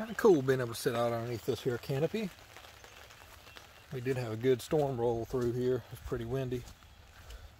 kind of cool being able to sit out underneath this here canopy. We did have a good storm roll through here. It was pretty windy.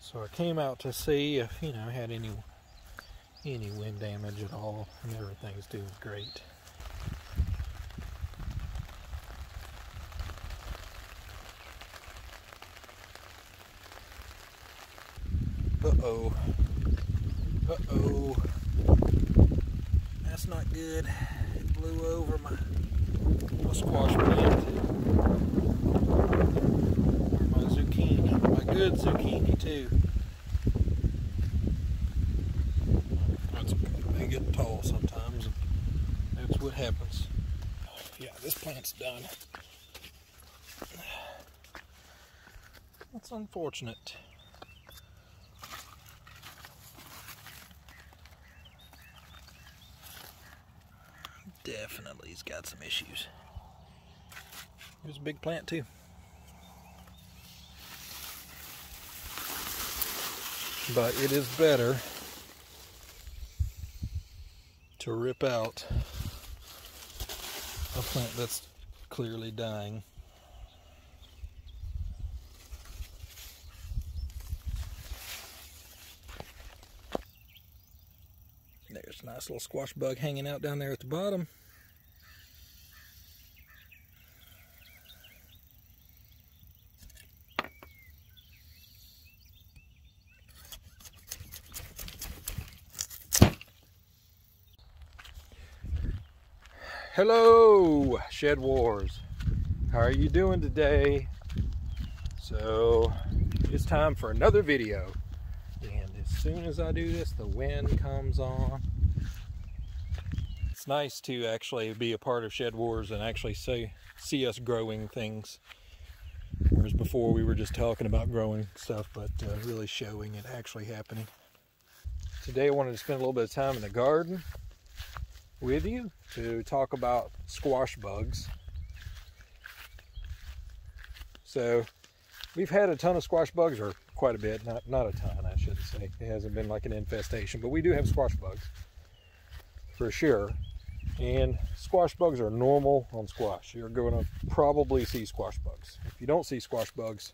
So I came out to see if, you know, had any any wind damage at all and everything's doing great. Uh-oh. Uh-oh. That's not good. My squash plant. Or my zucchini. My good zucchini too. That's. They get tall sometimes. That's what happens. Yeah, this plant's done. That's unfortunate. Definitely, he's got some issues. Here's a big plant too. But it is better to rip out a plant that's clearly dying. There's a nice little squash bug hanging out down there at the bottom. Hello, Shed Wars. How are you doing today? So, it's time for another video. And as soon as I do this, the wind comes on. It's nice to actually be a part of Shed Wars and actually see, see us growing things. Whereas before we were just talking about growing stuff, but uh, really showing it actually happening. Today I wanted to spend a little bit of time in the garden with you to talk about squash bugs. So we've had a ton of squash bugs, or quite a bit, not, not a ton, I shouldn't say. It hasn't been like an infestation, but we do have squash bugs for sure. And squash bugs are normal on squash. You're going to probably see squash bugs. If you don't see squash bugs,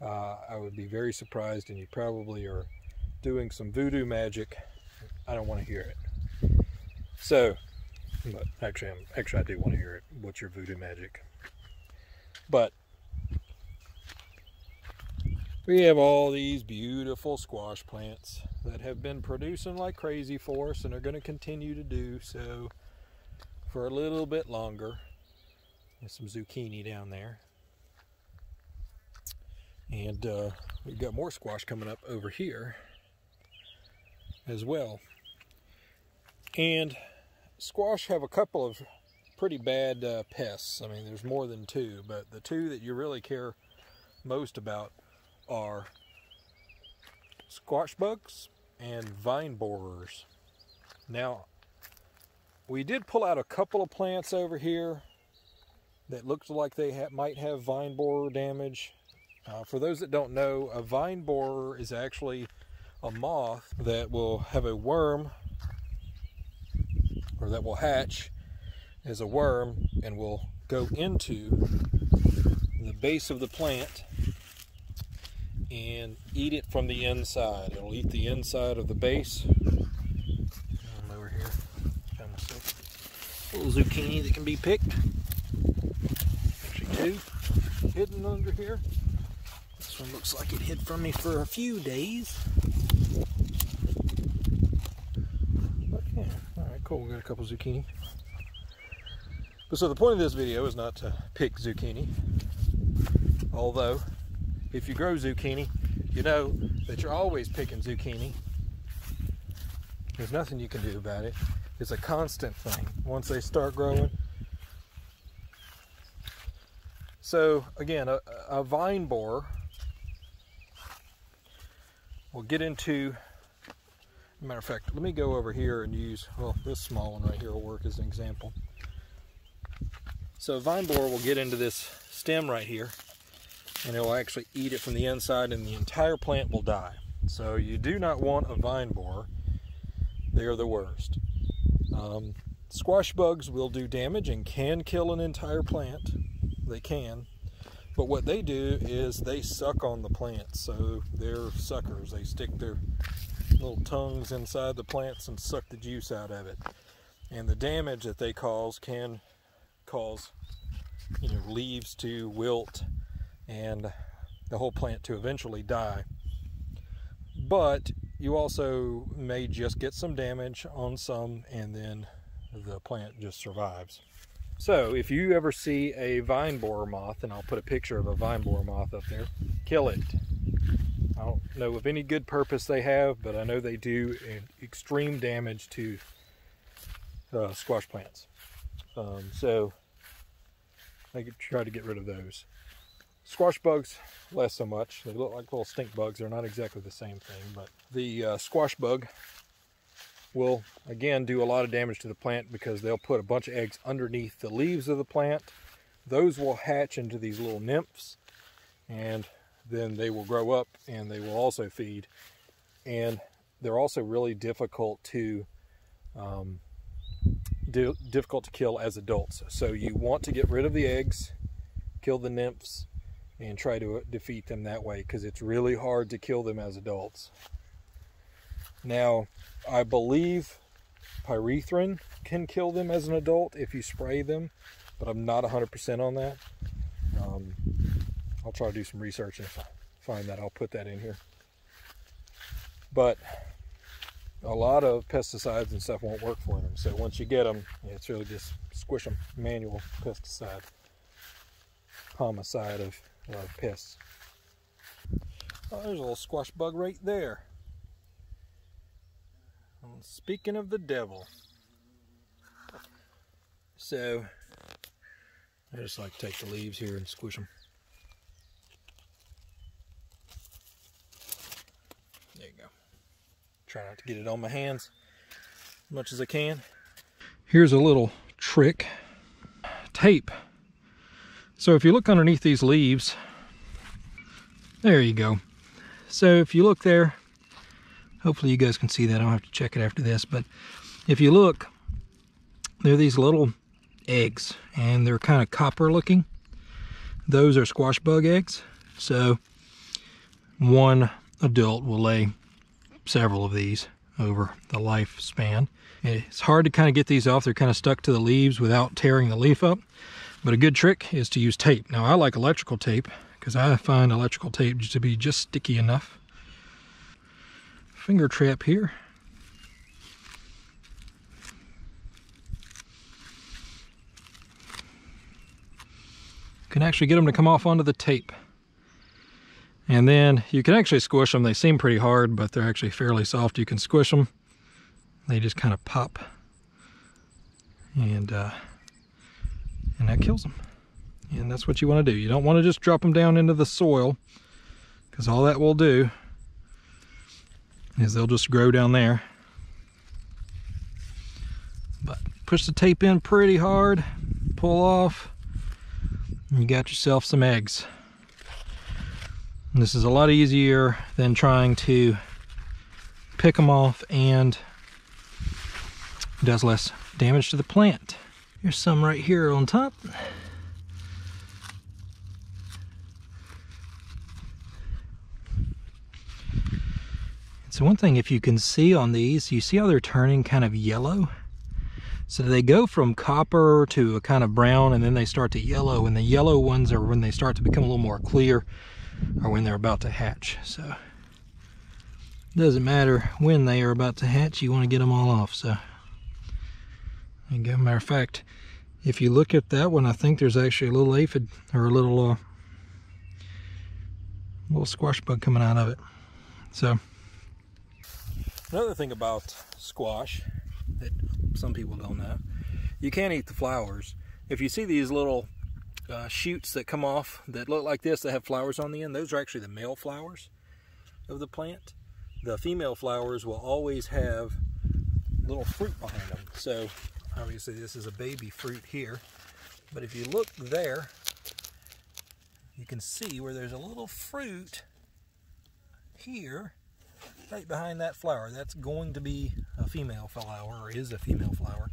uh, I would be very surprised, and you probably are doing some voodoo magic. I don't want to hear it. So, but actually, I'm, actually, I do want to hear it. What's your voodoo magic? But we have all these beautiful squash plants that have been producing like crazy for us and are going to continue to do so for a little bit longer. There's some zucchini down there. And uh, we've got more squash coming up over here as well. And squash have a couple of pretty bad uh, pests. I mean, there's more than two, but the two that you really care most about are squash bugs and vine borers. Now, we did pull out a couple of plants over here that looked like they ha might have vine borer damage. Uh, for those that don't know, a vine borer is actually a moth that will have a worm or that will hatch as a worm and will go into the base of the plant and eat it from the inside. It'll eat the inside of the base. I'm over here. Found myself a little zucchini that can be picked. Actually two hidden under here. This one looks like it hid from me for a few days. Cool, we got a couple zucchini. But so the point of this video is not to pick zucchini. Although, if you grow zucchini, you know that you're always picking zucchini. There's nothing you can do about it. It's a constant thing once they start growing. So again, a, a vine borer will get into Matter of fact, let me go over here and use, well, this small one right here will work as an example. So vine borer will get into this stem right here and it will actually eat it from the inside and the entire plant will die. So you do not want a vine borer. They are the worst. Um, squash bugs will do damage and can kill an entire plant. They can. But what they do is they suck on the plants. So they're suckers. They stick their little tongues inside the plants and suck the juice out of it. And the damage that they cause can cause you know leaves to wilt and the whole plant to eventually die. But you also may just get some damage on some and then the plant just survives. So if you ever see a vine borer moth, and I'll put a picture of a vine borer moth up there, kill it. Don't know of any good purpose they have, but I know they do extreme damage to uh, squash plants. Um, so I try to get rid of those. Squash bugs, less so much. They look like little stink bugs. They're not exactly the same thing, but the uh, squash bug will again do a lot of damage to the plant because they'll put a bunch of eggs underneath the leaves of the plant. Those will hatch into these little nymphs and then they will grow up and they will also feed. And they're also really difficult to um, di difficult to kill as adults. So you want to get rid of the eggs, kill the nymphs, and try to defeat them that way because it's really hard to kill them as adults. Now, I believe pyrethrin can kill them as an adult if you spray them, but I'm not 100% on that. I'll try to do some research and if I find that. I'll put that in here. But a lot of pesticides and stuff won't work for them. So once you get them, it's really just squish them. Manual pesticide, homicide of, of pests. Oh, there's a little squash bug right there. Speaking of the devil. So, I just like take the leaves here and squish them. There you go. Try not to get it on my hands as much as I can. Here's a little trick. Tape. So if you look underneath these leaves, there you go. So if you look there, Hopefully you guys can see that. I don't have to check it after this. But if you look, there are these little eggs. And they're kind of copper looking. Those are squash bug eggs. So one adult will lay several of these over the lifespan. It's hard to kind of get these off. They're kind of stuck to the leaves without tearing the leaf up. But a good trick is to use tape. Now I like electrical tape because I find electrical tape to be just sticky enough finger trap here. Can actually get them to come off onto the tape. And then you can actually squish them. They seem pretty hard, but they're actually fairly soft. You can squish them. They just kind of pop. And, uh, and that kills them. And that's what you want to do. You don't want to just drop them down into the soil because all that will do is they'll just grow down there. But push the tape in pretty hard, pull off, and you got yourself some eggs. This is a lot easier than trying to pick them off and does less damage to the plant. Here's some right here on top. So one thing, if you can see on these, you see how they're turning kind of yellow? So they go from copper to a kind of brown and then they start to yellow and the yellow ones are when they start to become a little more clear or when they're about to hatch. So doesn't matter when they are about to hatch, you want to get them all off. So there you go. Matter of fact, if you look at that one, I think there's actually a little aphid or a little uh, little squash bug coming out of it. So Another thing about squash that some people don't know, you can't eat the flowers. If you see these little uh, shoots that come off that look like this that have flowers on the end, those are actually the male flowers of the plant. The female flowers will always have little fruit behind them. So obviously this is a baby fruit here. But if you look there, you can see where there's a little fruit here right behind that flower. That's going to be a female flower, or is a female flower.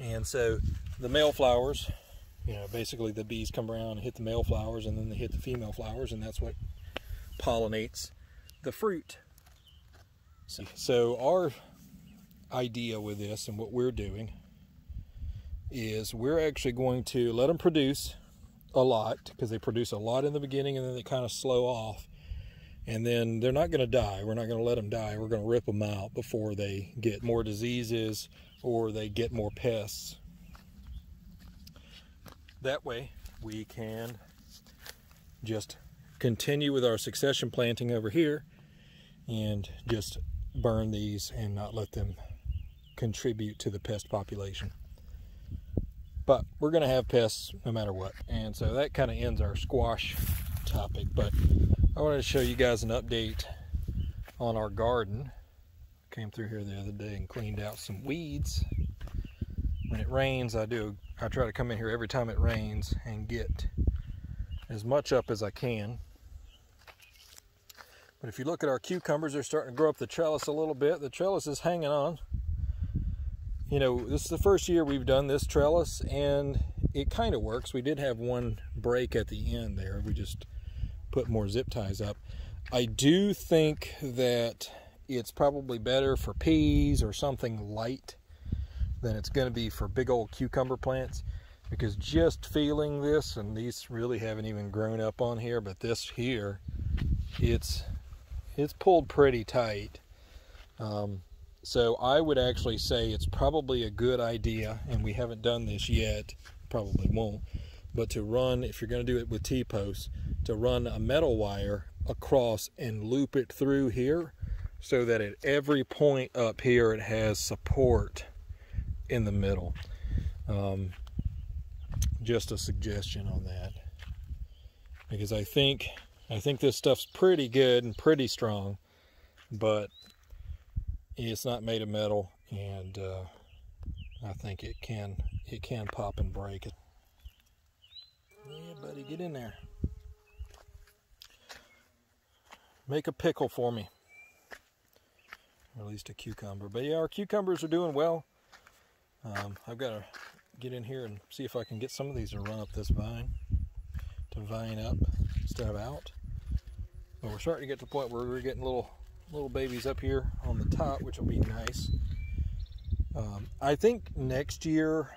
And so the male flowers, you know, basically the bees come around and hit the male flowers and then they hit the female flowers and that's what pollinates the fruit. So our idea with this and what we're doing is we're actually going to let them produce a lot because they produce a lot in the beginning and then they kind of slow off and then they're not going to die. We're not going to let them die. We're going to rip them out before they get more diseases or they get more pests that way we can just continue with our succession planting over here and just burn these and not let them contribute to the pest population but we're going to have pests no matter what. And so that kind of ends our squash topic. But I wanted to show you guys an update on our garden. Came through here the other day and cleaned out some weeds. When it rains, I do. I try to come in here every time it rains and get as much up as I can. But if you look at our cucumbers, they're starting to grow up the trellis a little bit. The trellis is hanging on you know, this is the first year we've done this trellis and it kind of works. We did have one break at the end there. We just put more zip ties up. I do think that it's probably better for peas or something light than it's going to be for big old cucumber plants because just feeling this and these really haven't even grown up on here but this here it's it's pulled pretty tight. Um, so I would actually say it's probably a good idea, and we haven't done this yet, probably won't, but to run, if you're going to do it with T-posts, to run a metal wire across and loop it through here so that at every point up here it has support in the middle. Um, just a suggestion on that because I think I think this stuff's pretty good and pretty strong but it's not made of metal and uh, I think it can it can pop and break it. Yeah, buddy, get in there. Make a pickle for me. Or at least a cucumber. But yeah, our cucumbers are doing well. Um, I've got to get in here and see if I can get some of these to run up this vine. To vine up instead of out. But we're starting to get to the point where we're getting little little babies up here on the top, which will be nice. Um, I think next year,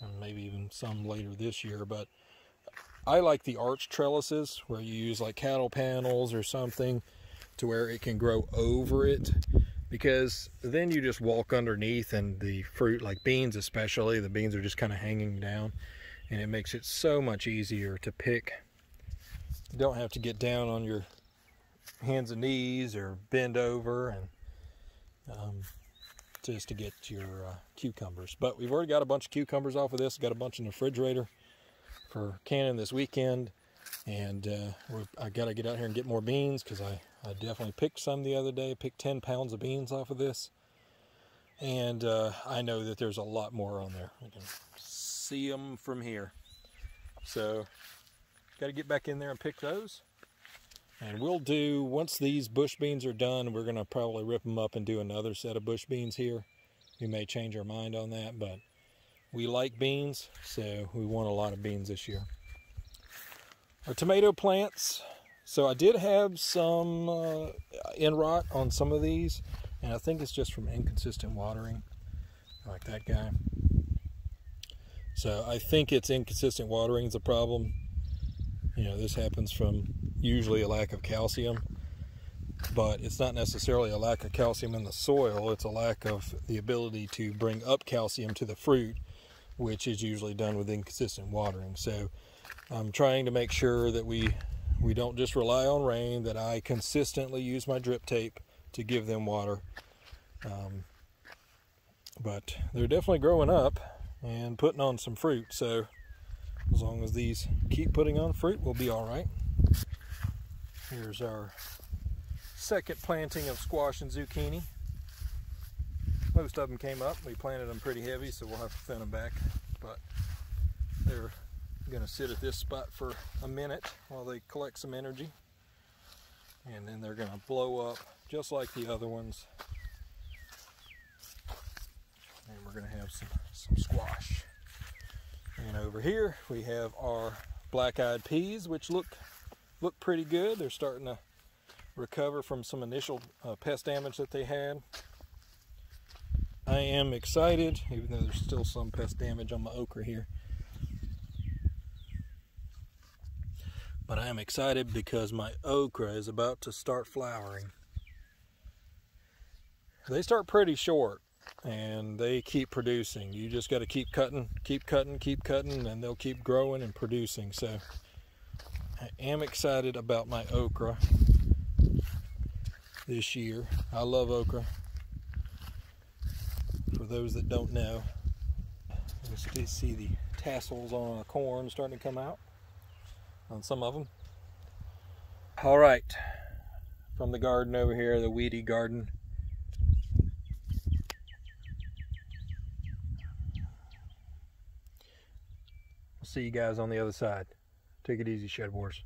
and maybe even some later this year, but I like the arch trellises where you use like cattle panels or something to where it can grow over it because then you just walk underneath and the fruit like beans especially the beans are just kind of hanging down and it makes it so much easier to pick you don't have to get down on your hands and knees or bend over and um, just to get your uh, cucumbers. But we've already got a bunch of cucumbers off of this. Got a bunch in the refrigerator for canning this weekend. And uh, I got to get out here and get more beans because I, I definitely picked some the other day. Picked 10 pounds of beans off of this. And uh, I know that there's a lot more on there. I can see them from here. So got to get back in there and pick those. And we'll do, once these bush beans are done, we're going to probably rip them up and do another set of bush beans here. We may change our mind on that, but we like beans, so we want a lot of beans this year. Tomato plants, so I did have some uh, end rot on some of these, and I think it's just from inconsistent watering, like that guy. So I think it's inconsistent watering is a problem. You know, this happens from usually a lack of calcium, but it's not necessarily a lack of calcium in the soil, it's a lack of the ability to bring up calcium to the fruit, which is usually done with inconsistent watering. So I'm trying to make sure that we we don't just rely on rain, that I consistently use my drip tape to give them water. Um, but they're definitely growing up and putting on some fruit. So as long as these keep putting on fruit, we'll be all right. Here's our second planting of squash and zucchini. Most of them came up. We planted them pretty heavy, so we'll have to thin them back. But they're going to sit at this spot for a minute while they collect some energy. And then they're going to blow up just like the other ones. And we're gonna have some, some squash. And over here we have our black-eyed peas, which look look pretty good. They're starting to recover from some initial uh, pest damage that they had. I am excited, even though there's still some pest damage on my okra here. But I am excited because my okra is about to start flowering. They start pretty short and they keep producing. You just got to keep cutting, keep cutting, keep cutting, and they'll keep growing and producing. So I am excited about my okra this year. I love okra. For those that don't know, you see the tassels on the corn starting to come out on some of them. All right, from the garden over here, the weedy garden. I'll see you guys on the other side. Take it easy, Shed Wars.